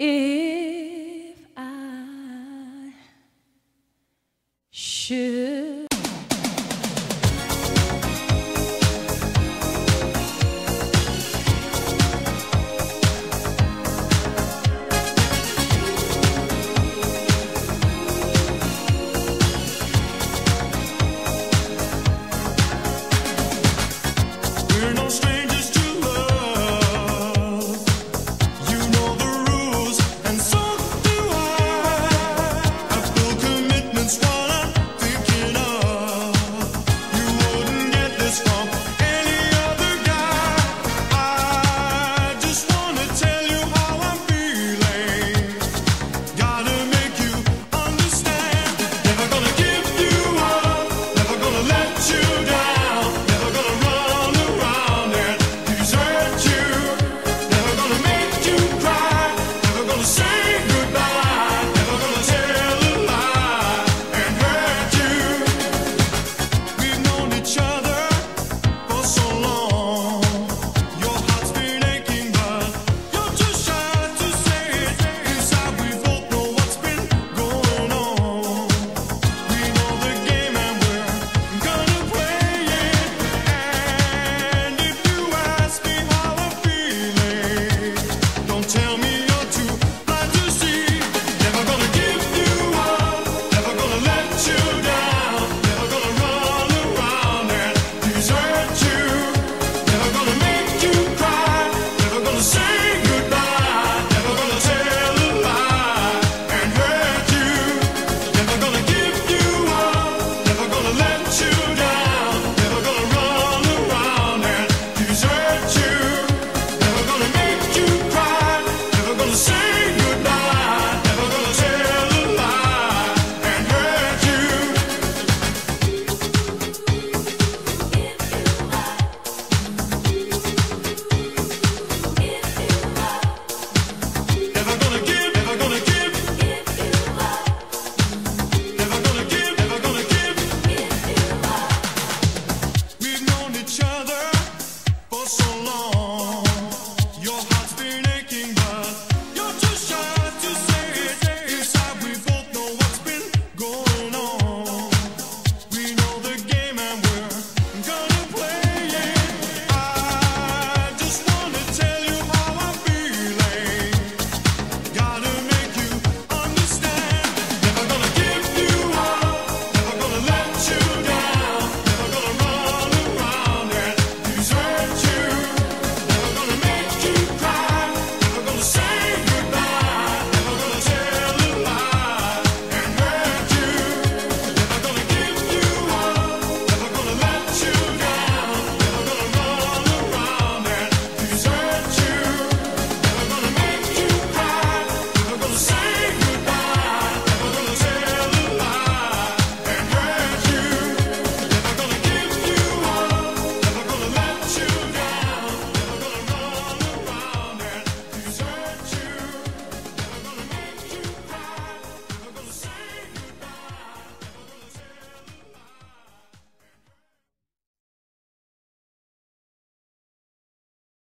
If I should. church.